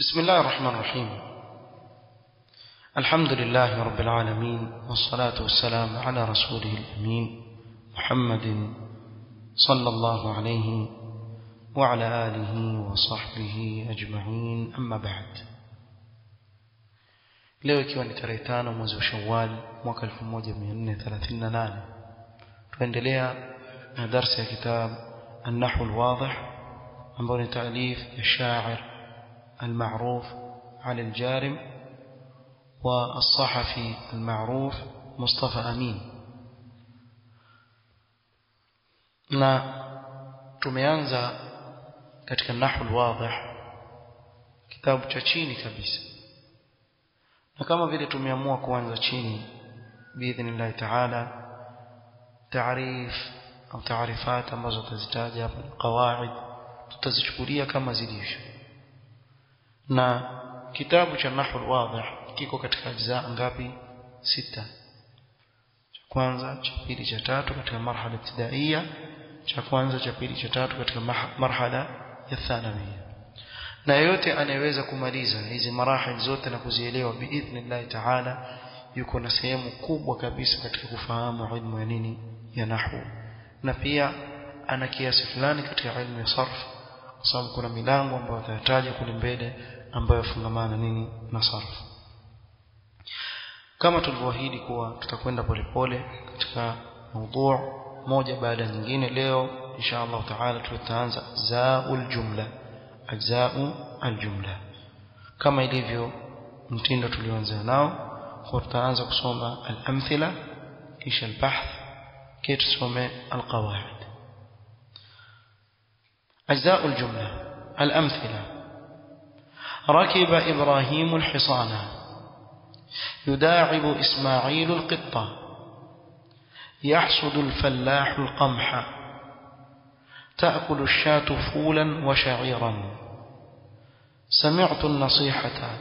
بسم الله الرحمن الرحيم. الحمد لله رب العالمين والصلاة والسلام على رسوله الأمين محمد صلى الله عليه وعلى آله وصحبه أجمعين. أما بعد leo ikiwa ni tarehe tano mwezi wa shawali mwaka 1438 tuendelea na darsa ya kitabu النحو الواضح ambao ni taalif ya shair المعروف على الجارم والصحفي المعروف مصطفى أمين. نا تميانزا كتك النحو الواضح كتاب تشيني كبيس نكما فيدي تميامو كوانزا تشيني بإذن الله تعالى تعريف أو تعريفات أما زوتا زتاجة قواعد تتزشكوريا كما زيديشو na kitabu cha nahul wadhih kiko katika ajza ngapi? Sita. Cha kwanza cha pili cha tatu katika marhala ibtidaiya cha kwanza cha pili cha tatu katika marhala ya thanawia na yeyote anayeweza kumaliza hizi marahil zote na kuzielewa biidhnillahi taala yuko na sehemu kubwa kabisa katika kufahamu ilmu ya nini? Ya nahwu. Na pia ana kiasi fulani katika ilmu ya sarf kwa sababu kuna milango ambayo atayataja kule mbele ambayo yafungamana nini? Na sarf kama tulivyoahidi kuwa tutakwenda polepole katika mada moja baada ya nyingine leo insha Allah taala tutaanza zaul jumla ajzau aljumla kama ilivyo mtindo tulioanza nao kwa tutaanza kusoma al-amthila kisha al-bahth kisha tusome al-qawaid. Ajzau aljumla al-amthila ركب إبراهيم الحصان. يداعب إسماعيل القطة. يحصد الفلاح القمح. تأكل الشاة فولا وشعيرا. سمعت النصيحة.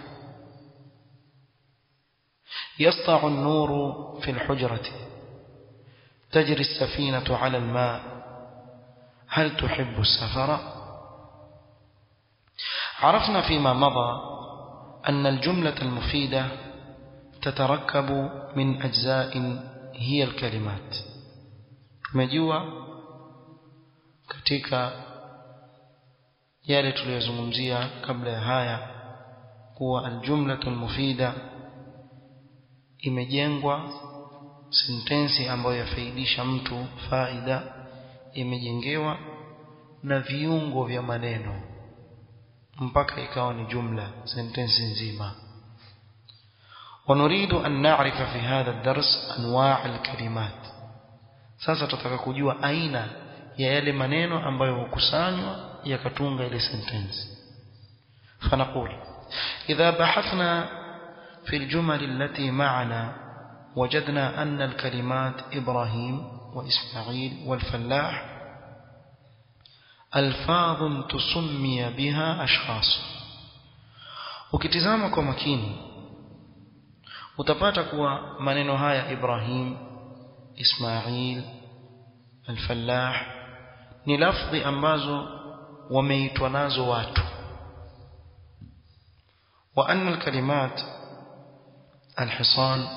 يسطع النور في الحجرة. تجري السفينة على الماء. هل تحب السفر؟ عرفنا فيما مضى أن الجملة المفيدة تتركب من أجزاء هي الكلمات tumejua katika yale tuliyozungumzia kabla ya haya kuwa aljumlatul mufida imejengwa sentensi ambayo yafaidisha mtu faida imejengewa na viungo vya maneno mpaka ikawa ni jumla sentensi nzima ونريد أن نعرف في هذا الدرس أنواع الكلمات sasa tutataka kujua aina ya yale maneno ambayo hukusanywa yakatunga ile sentence فنقول إذا بحثنا في الجمل التي معنا وجدنا أن الكلمات إبراهيم وإسماعيل والفلاح ألفاظ تسمي بها أشخاص ukitizama kwa makini utapata kuwa maneno haya Ibrahim Ismail Al-Fallah ni lafdhi ambazo wameitwa nazo watu wa anna al-kalimat al-hisan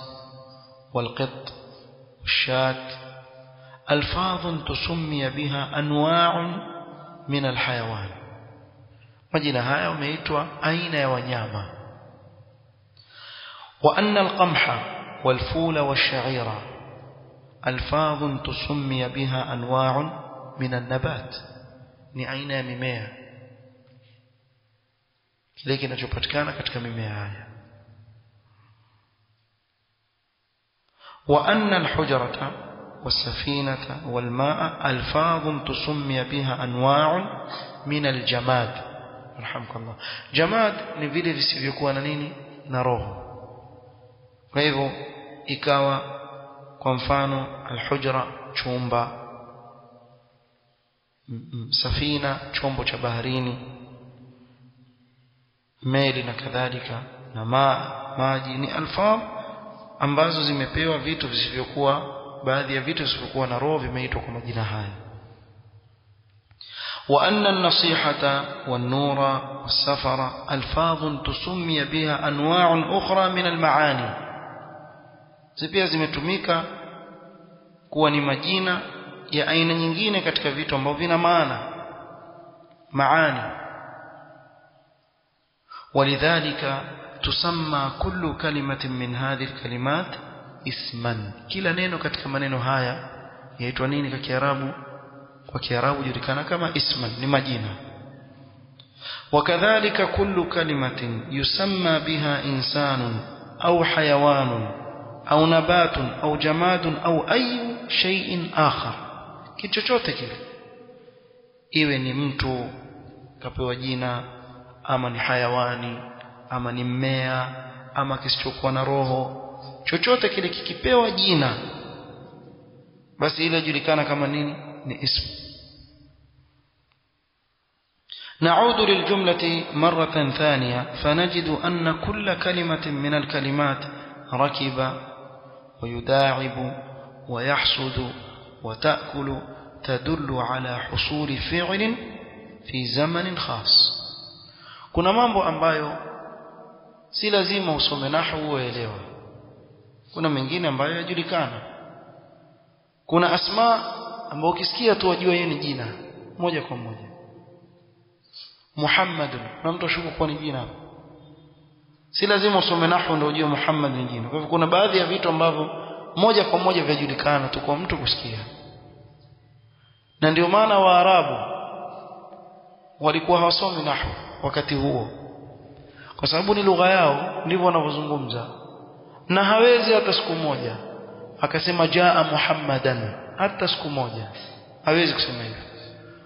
wal-qit والشاة ألفاظ تسمي بها أنواع من الحيوان وجنا هاي وميتوا أين يا وأن القمح والفول والشعير ألفاظ تسمي بها أنواع من النبات ni aina لكن mimea. Kile kinachopatikana katika mimea haya. Wa والسفينة والماء ألفاظ تسمي بها أنواع من الجماد رحمك الله جماد ni vile visivyokuwa na nini na roho kwa hivyo ikawa kwa mfano alhujra chumba safina chombo cha baharini meli na kadhalika na ma, maji ni alfaz ambazo zimepewa vitu visivyokuwa baadhi ya vitu visivyokuwa na roho vimeitwa kwa majina النصيحة والنور والسفر تسمي بها أنواع أخرى من المعاني zipia zimetumika kuwa ni majina ya aina nyingine katika vitu ambavyo vina maana maani ولذلك تسمى كل كلمة من هذه الكلمات isman. Kila neno katika maneno haya yaitwa nini kwa Kiarabu? Kwa Kiarabu julikana kama isman, ni majina. Wakadhalika kullu kalimatin yusamma biha insanun au hayawanun au nabatun au jamadun au ayu shay'in akhar, kitu chochote kile, iwe ni mtu kapewa jina, ama ni hayawani, ama ni mmea, ama kisichokuwa na roho chochote kile kikipewa jina basi ile julikana kama nini ni ismu نعود للجملة مرة ثانية فنجد أن كل كلمة من الكلمات ركب ويداعب ويحسد وتأكل تدل على حصول فعل في زمن خاص kuna mambo ambayo si lazima usome nahwu uelewe kuna mengine ambayo yajulikana. Kuna asma ambayo ukisikia tu wajua yeye ni jina moja kwa moja. Muhammad na mtu ashuku kwa ni jina. Si lazima usome nahwu ndio ujue Muhammad ni jina. Kwa hivyo kuna baadhi ya vitu ambavyo moja kwa moja vyajulikana tu kwa mtu kusikia. Na ndio maana waarabu walikuwa hawasomi nahwu wakati huo. Kwa sababu ni lugha yao ndivyo wanavyozungumza na hawezi hata siku moja. Akasema jaa muhammadan. Hata siku moja. Hawezi kusema hivyo.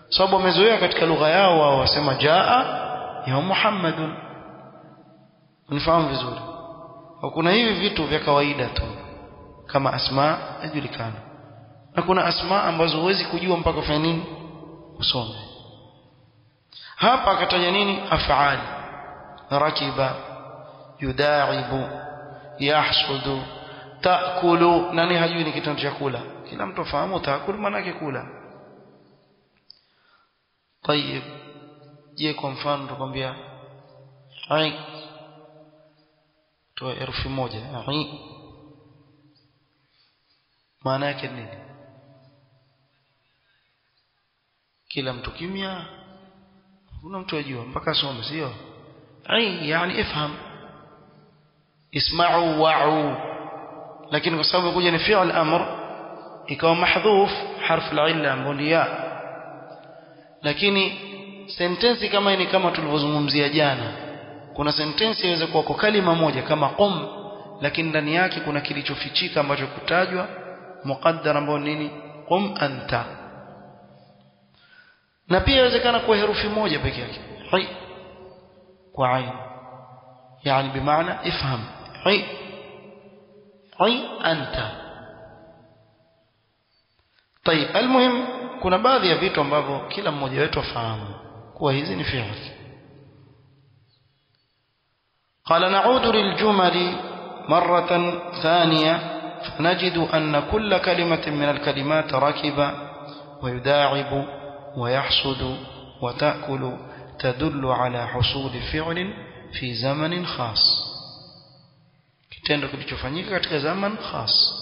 Sababu wamezoea katika lugha yao wao wasema jaa ya muhammadun. Unifahamu vizuri. Kuna hivi vitu vya kawaida tu kama asma yajulikana na kuna asma ambazo huwezi kujua mpaka ufanye nini? Usome. Hapa akataja nini? Af'ali. Rakiba. Yudaibu yahsudu taakulu nani hajui ni kitendo cha kula kila mtu afahamu taakulu maana yake kula. Tayib je kwa mfano tukwambia ai toa herufi moja ai maana yake nini? Kila mtu kimya. Kuna mtu ajua mpaka asome sio? Ai yani ifham isma'u wa'u. Lakini kwa sababu kuja ni fi'l amr ikawa mahdhuf harf al-illa ambao lakini sentensi kama ni kama tulivyozungumzia jana. Kuna sentensi inaweza kuwa kwa kalima moja kama qum lakini ndani yake kuna kilichofichika ambacho kutajwa muqaddar ambao nini? Qum anta. Na pia inawezekana kuwa herufi moja peke yake. Kwa ain. Yani bimaana ifham hi hi anta طيب المهم kuna baadhi ya vitu ambavyo kila mmoja wetu hizi ni fi'li. قال نعود للجمل مرة ثانية فنجد أن كل كلمة من الكلمات ركب ويداعب ويحصد وتأكل تدل على حصول فعل في زمن خاص kitendo kilichofanyika katika zaman khas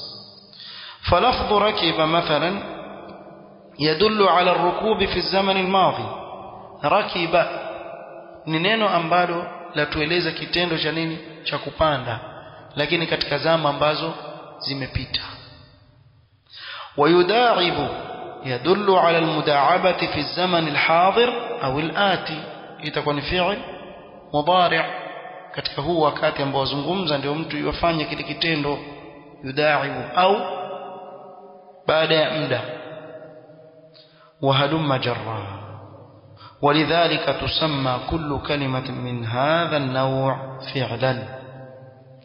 فلفظ ركب مثلا يدل على الركوب في الزمن الماضي ركب ni neno ambalo latueleza kitendo cha nini cha kupanda lakini katika zama ambazo zimepita ويداعب يدل على المداعبة في الزمن الحاضر أو الآتي ni fi'il mudari' katika huu wakati ambao wazungumza ndio mtu yofanya kile kitendo yudaibu au baada ya muda وهلم جرا ولذلك تسمى كل كلمة من هذا النوع فعلا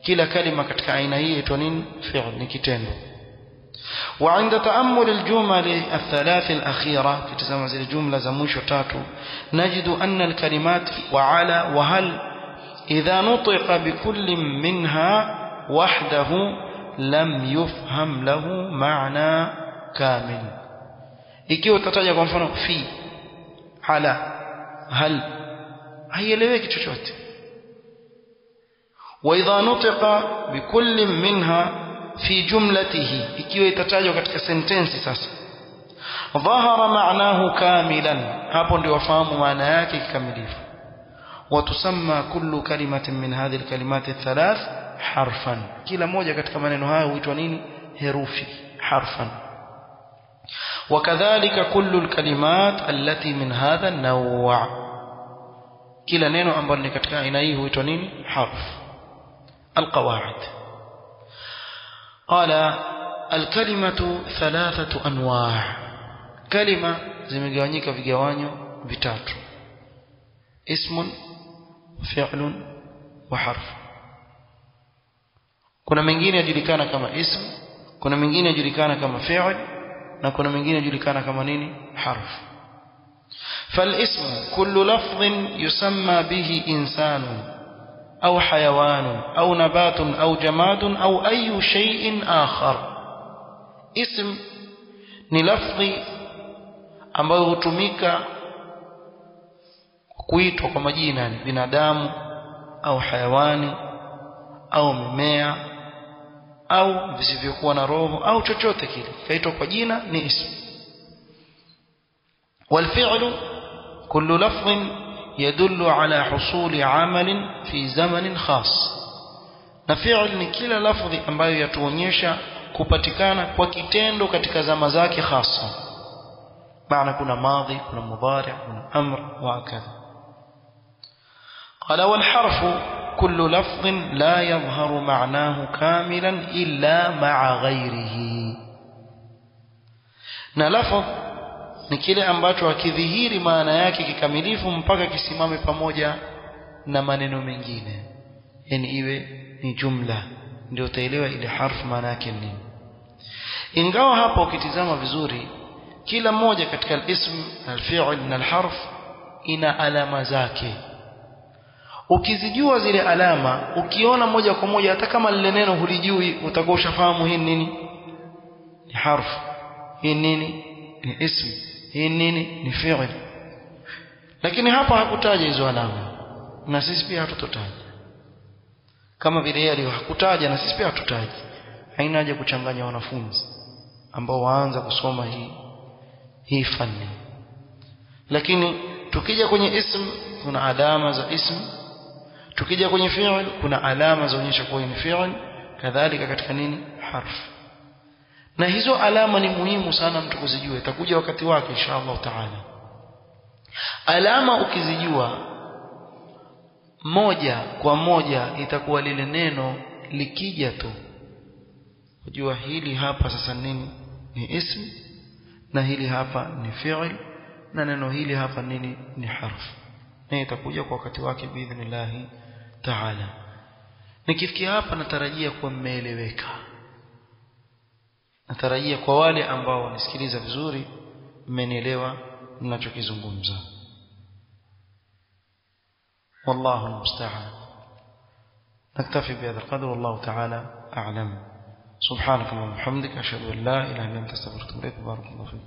كلا كلمة katika aina hii inaitwa nini fi'l ni kitendo وعند تأمل الجمل الثلاث الأخيرة في تسمى الجملة زموش تاتو نجد أن الكلمات وعلى وهل إذا نطق بكل منها وحده لم يفهم له معنى كامل ikiwa utataja kwa mfano fi ala hal haieleweki chochote واذا نطق بكل منها في جملته ikiwa itatajwa katika sentensi sasa ظهر معناه كاملا hapo ndio wafahamu maana yake kikamilifu وتسمى كل كلمة من هذه الكلمات الثلاث حرفا. كلا موجة كتكمان إنها ويتوانين هروفي حرفا. وكذلك كل الكلمات التي من هذا النوع. كلا نينو أمبر نكتكاين أيه ويتوانين حرف. القواعد. قال الكلمة ثلاثة أنواع. كلمة زي ميجوانيكا في جوانيو بتاتو اسم فعل وحرف كنا من جين يجري كان كما اسم كنا من جين يجري كان كما فعل نكون من جين يجري كان كما نيني حرف فالاسم كل لفظ يسمى به إنسان أو حيوان أو نبات أو جماد أو أي شيء آخر اسم ni أما ambayo kuitwa kwa majina ni binadamu au hayawani au mimea au visivyokuwa na roho au chochote kile kaitwa kwa jina ni ism والفعل كل لفظ يدل على حصول عمل في زمن خاص na fi'l ni kila lafdhi ambayo yatuonyesha kupatikana kwa kitendo katika zama zake hasa maana kuna madhi kuna mudhari kuna amr wa hakadha قال والحرف كل لفظ لا يظهر معناه كاملا إلا مع غيره na lafdh ni kile ambacho hakidhihiri maana yake kikamilifu mpaka kisimame pamoja na maneno mengine yani iwe ni jumla ndio utaelewa ile harfu maana yake nini ingawa hapa ukitizama vizuri kila moja katika al-ism al-fi'l na al-harf ina alama zake ukizijua zile alama ukiona moja kwa moja hata kama lile neno hulijui utakuwa ushafahamu hii nini. Ni harfu. Hii nini? Ni ismu. Hii nini? Ni fiili lakini hapa hakutaja hizo alama. Na sisi pia hatutotaja kama vile yeye hakutaja na sisi pia hatutaji. Haina haja kuchanganya wanafunzi ambao waanza kusoma hii hii fani lakini tukija kwenye ism kuna alama za ism tukija kwenye fi'l kuna alama zaonyesha kuwa ni fi'l kadhalika katika nini? Harf. Na hizo alama ni muhimu sana mtu kuzijua itakuja wakati wake insha inshallah taala. Alama ukizijua moja kwa moja itakuwa lile neno likija tu. Kujua hili hapa sasa nini ni ism na hili hapa ni fi'l na neno hili hapa nini ni harf na itakuja kwa wakati wake biidhnillah taala nikifikia hapa natarajia kuwa mmeeleweka natarajia kwa wale ambao wanisikiliza vizuri mmenielewa ninachokizungumza والله المستعان نكتفي بهذا القدر والله تعالى أعلم سبحانك اللهم وبحمدك أشهد أن لا إله إلا أنت استغفرك وأتوب إليك بارك الله فيك